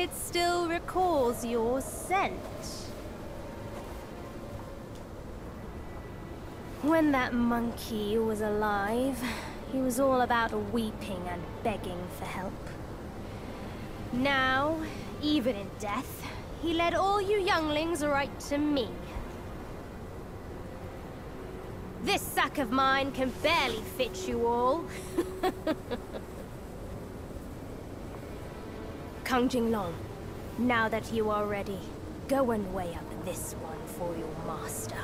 It still recalls your scent. When that monkey was alive, he was all about weeping and begging for help. Now, even in death, he led all you younglings right to me. This sack of mine can barely fit you all. Kang Jin Loong, now that you are ready, go and weigh up this one for your master.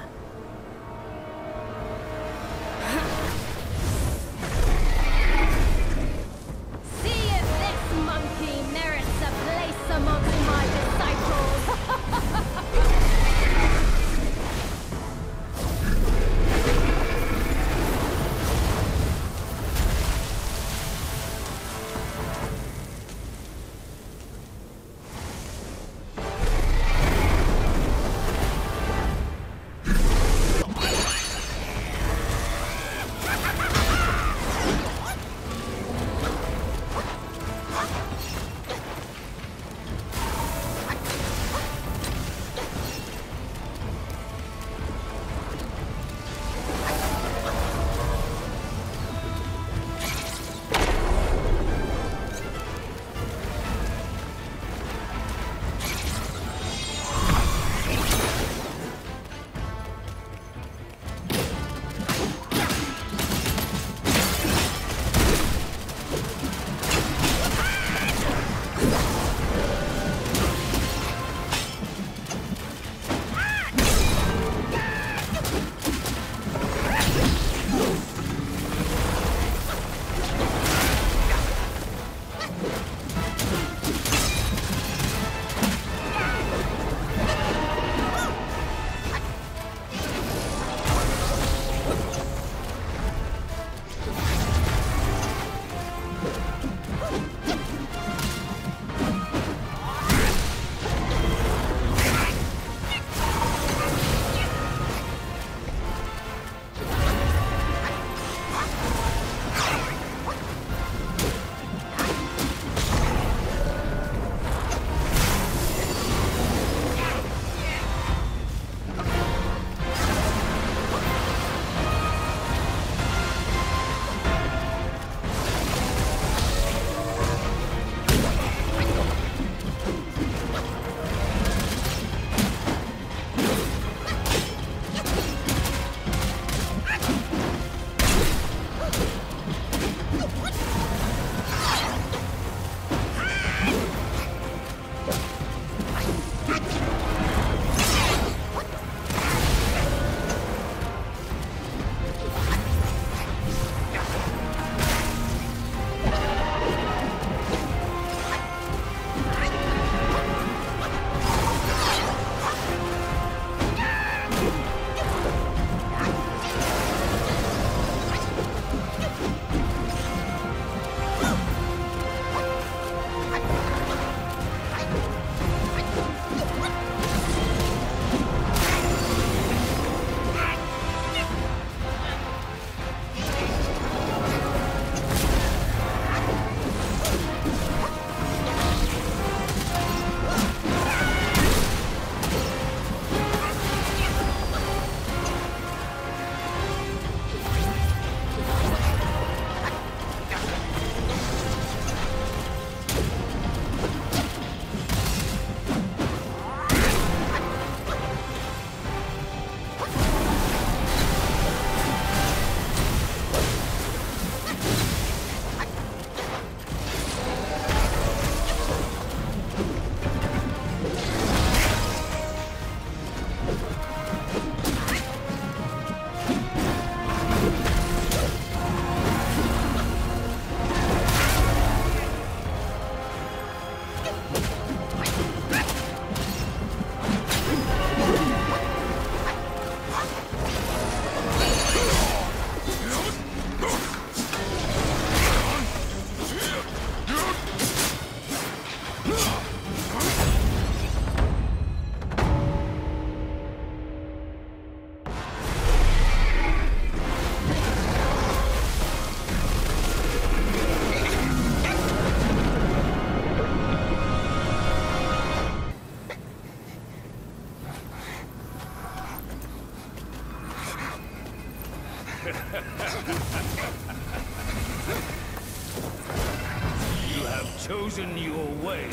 chosen your way.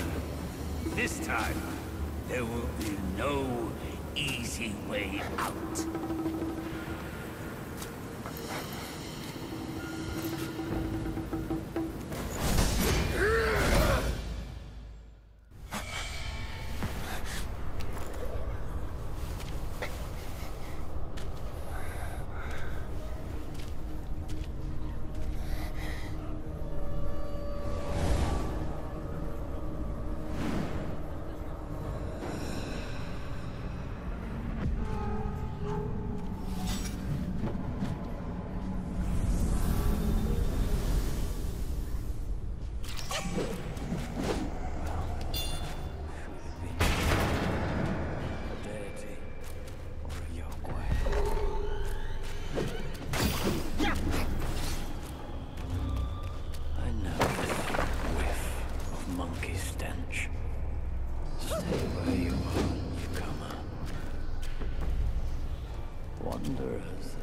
This time, there will be no easy way out. monkey stench. Stay where you are, newcomer. Wanderers